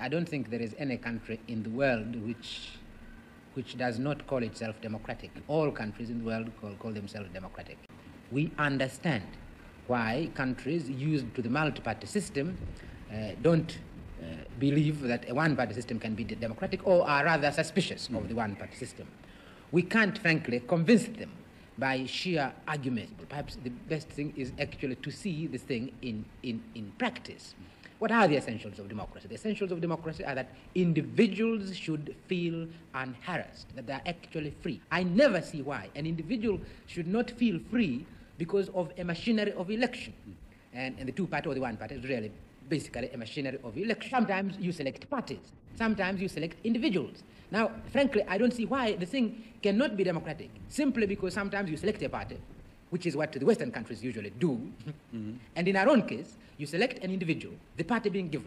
I don't think there is any country in the world which which does not call itself democratic. All countries in the world call, call themselves democratic. We understand why countries used to the multi-party system uh, don't uh, believe that a one-party system can be democratic or are rather suspicious mm. of the one-party system. We can't, frankly, convince them by sheer argument. Perhaps the best thing is actually to see this thing in, in, in practice. What are the essentials of democracy? The essentials of democracy are that individuals should feel unharassed, that they are actually free. I never see why an individual should not feel free because of a machinery of election. And, and the two party or the one party is really basically a machinery of election. Sometimes you select parties, sometimes you select individuals. Now, frankly, I don't see why the thing cannot be democratic simply because sometimes you select a party, which is what the Western countries usually do. Mm-hmm. And in our own case, you select an individual, the party being given.